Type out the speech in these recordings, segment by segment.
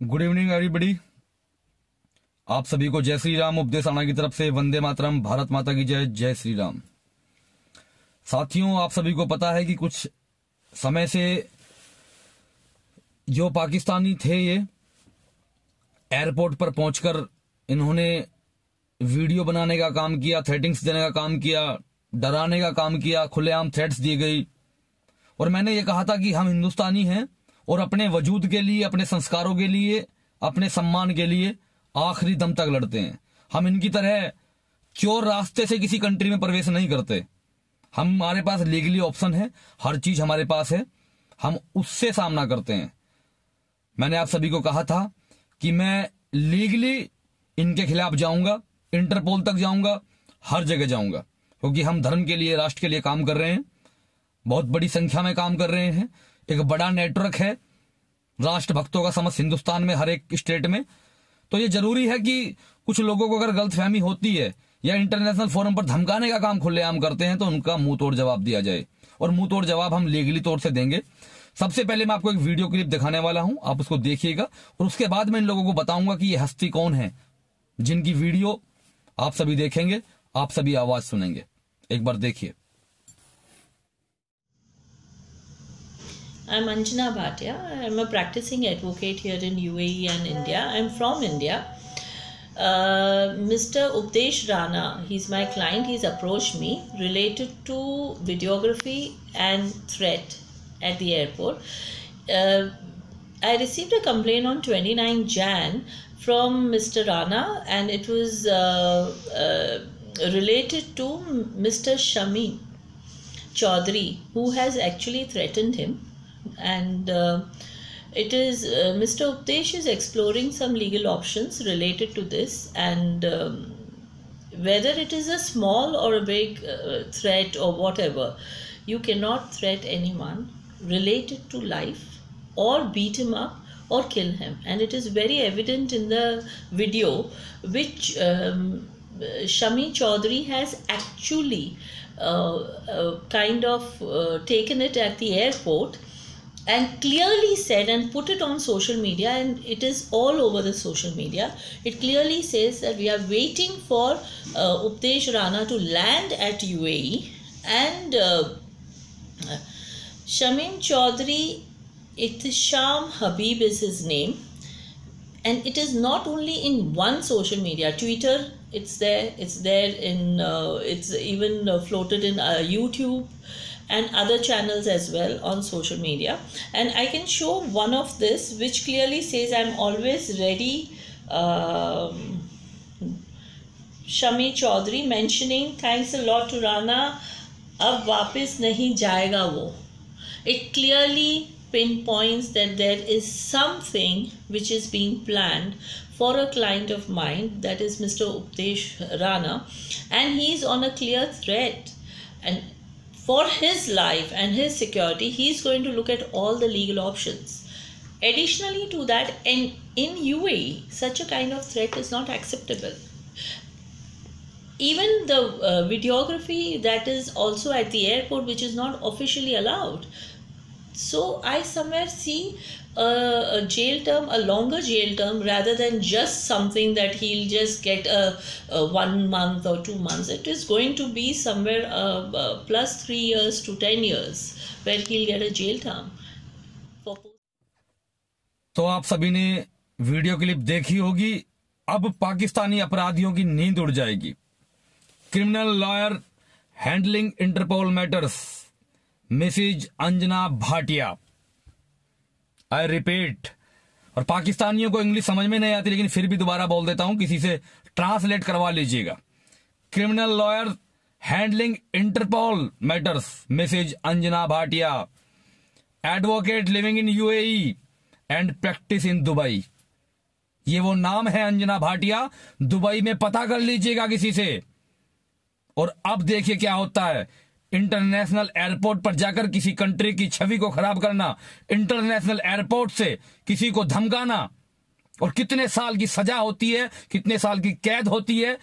Good evening everybody आप सभी को जय श्री राम, उपदेश आना की तरफ़ से वंदे मातरम, भारत माता की जय जय श्री राम। साथियों, आप सभी को पता है कि कुछ समय से जो पाकिस्तानी थे ये एयरपोर्ट पर पहुंचकर इन्होंने वीडियो बनाने का काम किया थ्रेटिंग्स देने का काम किया, डराने का काम किया, खुलेआम थ्रेट्स दी गई। और मैंने ये कहा था कि हम हिंदुस्तानी हैं और अपने वजूद के लिए, अपने संस्कारों के लिए, अपने सम्मान के लिए आखिरी दम तक लड़ते हैं। हम इनकी तरह चोर रास्ते से किसी कंट्री में प्रवेश नहीं करते? हम हमारे पास लीगली ऑप्शन है, हर चीज़ हमारे पास है, हम उससे सामना करते हैं। मैंने आप सभी को कहा था कि मैं लीगली इनके खिलाफ जाऊँगा इंटरपोल तक जाऊँगा, हर जगह जाऊँगा, क्योंकि हम धर्म के लिए, राष्ट्र के लिए काम कर रहे हैं, बहुत बड़ी संख्या में काम कर रहे हैं एक बड़ा नेटवर्क है राष्ट्र भक्तों का समझ हिंदुस्तान में, हर एक स्टेट में। तो ये ज़रूरी है कि कुछ लोगों को अगर गलतफहमी होती है या इंटरनेशनल फोरम पर धमकाने का काम खुलेआम करते हैं तो उनका मुँह तोड़ जवाब दिया जाए। और मुँह तोड़ जवाब हम लीगली तौर से देंगे। सबसे पहले मैं आपको एक वीडियो क्लिप दिखाने वाला हूँ, आप उसको देखिएगा। और उसके बाद मैं इन लोगों को बताऊँगा कि ये हस्ती कौन है, जिनकी वीडियो आप सभी देखेंगे, आप सभी आवाज़ सुनेंगे। एक बार देखिए। I'm Anjana Bhatia. I'm a practicing advocate here in UAE and India. I'm from India. Uh, Mr. Updesh Rana, he's my client. He's approached me related to videography and threat at the airport. Uh, I received a complaint on 29 Jan from Mr. Rana, and it was uh, uh, related to Mr. Shami Chaudhary, who has actually threatened him and uh, it is uh, Mr. Updesh is exploring some legal options related to this and um, whether it is a small or a big uh, threat or whatever you cannot threat anyone related to life or beat him up or kill him and it is very evident in the video which um, Shami Chaudhary has actually uh, uh, kind of uh, taken it at the airport and clearly said and put it on social media and it is all over the social media. It clearly says that we are waiting for uh, Rana to land at UAE and uh, Shamim Chaudhary Ittisham Habib is his name. And it is not only in one social media twitter it's there it's there in uh, it's even uh, floated in uh, youtube and other channels as well on social media. And i can show one of this which clearly says i'm always ready um, shami chaudhary mentioning thanks a lot to rana. ab wapis nahi jayega wo it clearly pinpoints that there is something which is being planned for a client of mine that is mr updesh rana and he is on a clear threat. And for his life and his security, he's going to look at all the legal options. Additionally to that, in, in UAE, such a kind of threat is not acceptable. Even the uh, videography that is also at the airport, which is not officially allowed. So I somewhere see a, a, jail term, a longer jail term, rather than just something that he'll just get a, a one month or two months. It is going to be somewhere uh, uh, plus three years to ten years where he'll get a jail term. तो आप सभी ने video clip देखी होगी अब पाकिस्तानी अपराधियों की नींद उड़ जाएगी criminal lawyer handling Interpol matters Mrs Anjana Bhatia. I repeat और पाकिस्तानियों को इंग्लिश समझ में नहीं आती, लेकिन फिर भी दोबारा बोल देता हूँ, किसी से ट्रांसलेट करवा लीजिएगा। Criminal lawyer handling Interpol matters Mrs Anjana Bhatia. Advocate living in UAE and practice in Dubai ये वो नाम है अंजना भाटिया, दुबई में पता कर लीजिएगा किसी से। और अब देखिए क्या होता है। इंटरनेशनल एयरपोर्ट पर जाकर किसी कंट्री की छवि को खराब करना, इंटरनेशनल एयरपोर्ट से किसी को धमकाना, और कितने साल की सजा होती है, कितने साल की कैद होती है,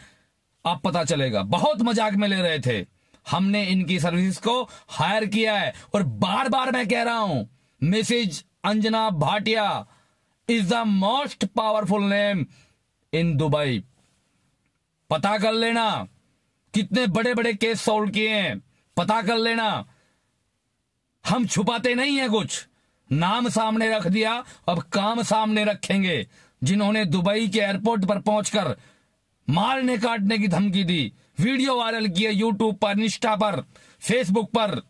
आप पता चलेगा। बहुत मज़ाक में ले रहे थे। हमने इनकी सर्विस को हायर किया है, और बार बार मैं कह रहा हूँ, Mrs Anjana Bhatia is the most powerful name in Dubai पता कर लेना, कितने बड़े बड़े केस सोल्व किए हैं। पता कर लेना। हम छुपाते नहीं है कुछ। नाम सामने रख दिया, अब काम सामने रखेंगे। जिन्होंने दुबई के एयरपोर्ट पर पहुंचकर मारने काटने की धमकी दी, वीडियो वायरल किए यूट्यूब पर इंस्टा पर फेसबुक पर।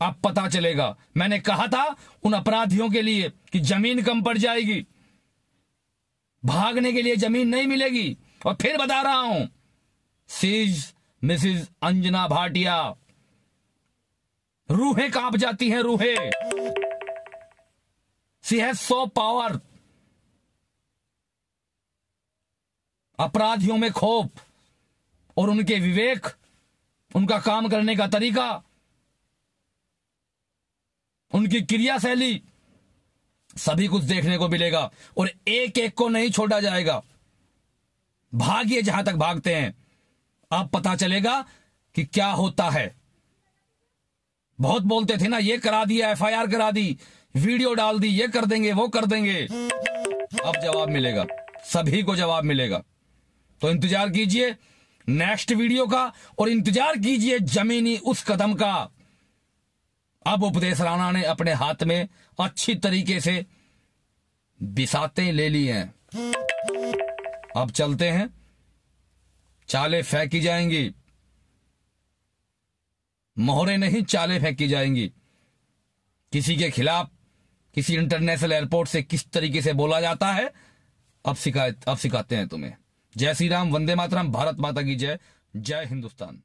अब पता चलेगा। मैंने कहा था उन अपराधियों के लिए कि ज़मीन कम पड़ जाएगी। भागने के लिए ज़मीन नहीं मिलेगी। और फिर बता रहा हूँ सीज मिसिज अंजना भाटिया रूहें काँप जाती हैं रूहें। सी हैज़ सो पावर अपराधियों में खोप और उनके विवेक, उनका काम करने का तरीका, उनकी क्रिया शैली, सभी कुछ देखने को मिलेगा और एक एक को नहीं छोड़ा जाएगा। भागिए जहाँ तक भागते हैं। अब पता चलेगा कि क्या होता है। बहुत बोलते थे ना, ये करा दिया एफआईआर करा दी, वीडियो डाल दी, ये कर देंगे, वो कर देंगे। अब जवाब मिलेगा, सभी को जवाब मिलेगा। तो इंतज़ार कीजिए, नेक्स्ट वीडियो का, और इंतज़ार कीजिए जमीनी उस कदम का। अब उपदेश राणा ने अपने हाथ में अच्छी तरीके से बिसाते ले ली हैं। अब चलते हैं, चाले फेंकी जाएँगी। मोहरे नहीं, चाले फेंकी जाएँगी। किसी के खिलाफ, किसी इंटरनेशनल एयरपोर्ट से किस तरीके से बोला जाता है, अब सिखाए अब सिखाते हैं तुम्हें। जय श्री राम, वंदे मातराम, भारत माता की जय जय हिंदुस्तान।